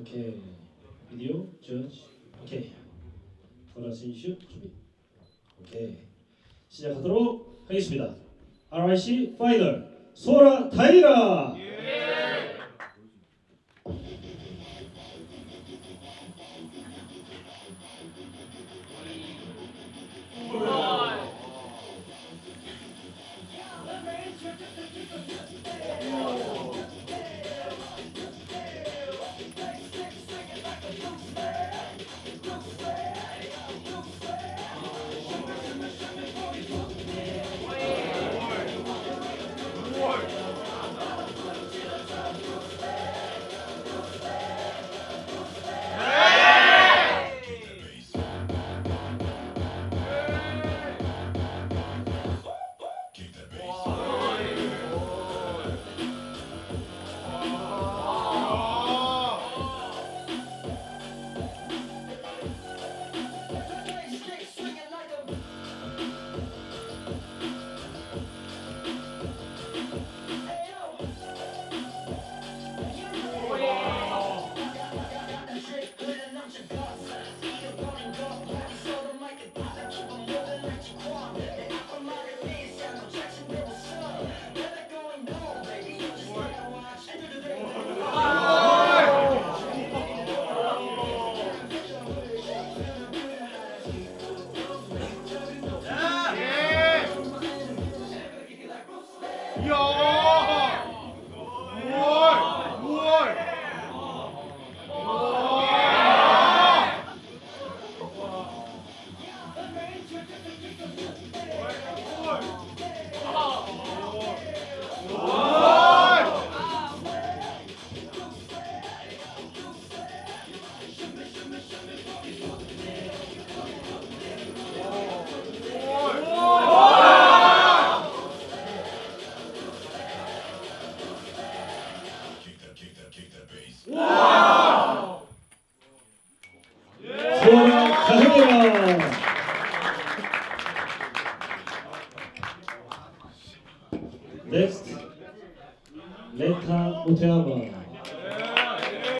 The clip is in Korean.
오케이. 비디오 저지. 오케이. 보라신 슛 준비. 오케이. 시작하도록 하겠습니다. RIC 파이널 소라 타이라. 이 소라 타이라. 넥스트 레타 오테아마.